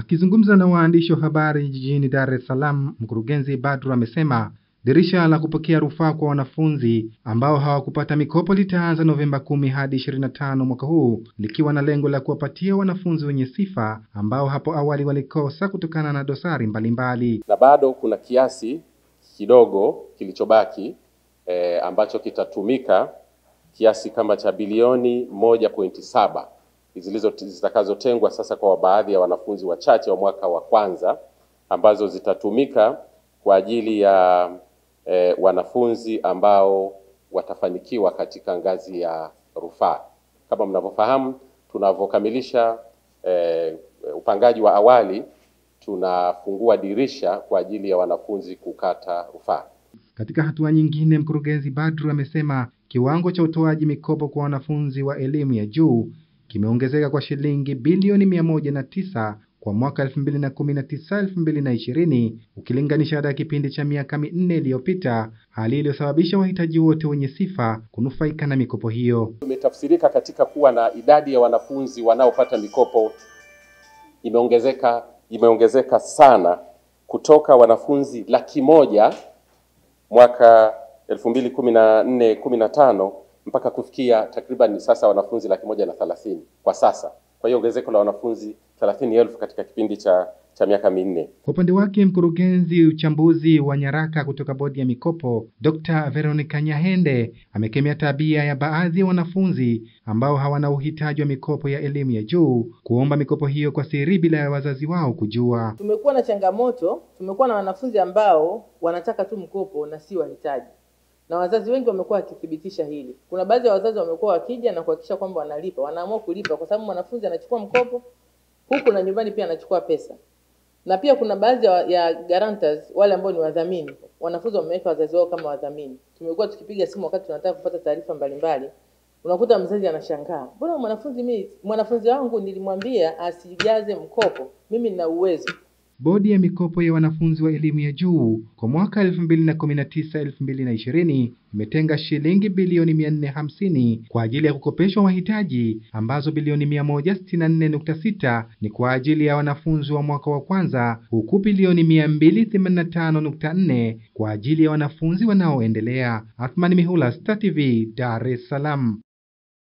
Akizungumza na waandishi wa habari jijini Dar es Salaam, mkurugenzi Badru amesema dirisha la kupokea rufaa kwa wanafunzi ambao hawakupata mikopo litaanza Novemba kumi hadi 25 mwaka huu likiwa na lengo la kuwapatia wanafunzi wenye sifa ambao hapo awali walikosa kutokana na dosari mbalimbali. mbali. Na bado kuna kiasi kidogo kilichobaki eh, ambacho kitatumika kiasi kama cha bilioni moja pointi saba zilizo zitakazotengwa sasa kwa baadhi ya wanafunzi wachache wa mwaka wa kwanza ambazo zitatumika kwa ajili ya eh, wanafunzi ambao watafanikiwa katika ngazi ya rufaa. Kama mnavyofahamu, tunavyokamilisha eh, upangaji wa awali, tunafungua dirisha kwa ajili ya wanafunzi kukata rufaa. Katika hatua nyingine, mkurugenzi Badru amesema kiwango cha utoaji mikopo kwa wanafunzi wa elimu ya juu kimeongezeka kwa shilingi bilioni mia moja na tisa kwa mwaka 2019 2020 ukilinganisha na kipindi cha miaka minne iliyopita, hali iliyosababisha wahitaji wote wenye sifa kunufaika na mikopo hiyo. Imetafsirika katika kuwa na idadi ya wanafunzi wanaopata mikopo imeongezeka imeongezeka sana kutoka wanafunzi laki moja mwaka 2014 15 mpaka kufikia takriban sasa wanafunzi laki moja na thelathini kwa sasa. Kwa hiyo ongezeko la wanafunzi thelathini elfu katika kipindi cha cha miaka minne. Kwa upande wake, mkurugenzi uchambuzi wa nyaraka kutoka bodi ya mikopo Dr. Veronica Nyahende amekemea tabia ya baadhi ya wanafunzi ambao hawana uhitaji wa mikopo ya elimu ya juu kuomba mikopo hiyo kwa siri bila ya wazazi wao kujua. Tumekuwa na changamoto, tumekuwa na wanafunzi ambao wanataka tu mkopo na si wahitaji na wazazi wengi wamekuwa wakithibitisha hili. Kuna baadhi ya wazazi wamekuwa wakija na kuhakikisha kwamba wanalipa, wanaamua kulipa kwa sababu mwanafunzi anachukua mkopo huku na nyumbani pia anachukua pesa. Na pia kuna baadhi ya, guarantors wale ambao ni wadhamini, wanafunzi wameweka wazazi wao kama wadhamini. Tumekuwa tukipiga simu wakati tunataka kupata taarifa mbalimbali, unakuta mzazi anashangaa, mbona mwanafunzi mimi mwanafunzi wangu nilimwambia asijaze mkopo, mimi nina uwezo Bodi ya mikopo ya wanafunzi wa elimu ya juu kwa mwaka 2019-2020 imetenga shilingi bilioni 450 kwa ajili ya kukopeshwa mahitaji ambazo bilioni 164.6 ni kwa ajili ya wanafunzi wa mwaka wa kwanza huku bilioni 285.4 kwa ajili ya wanafunzi wanaoendelea. Athmani Mihula, Star TV, Dar es Salaam.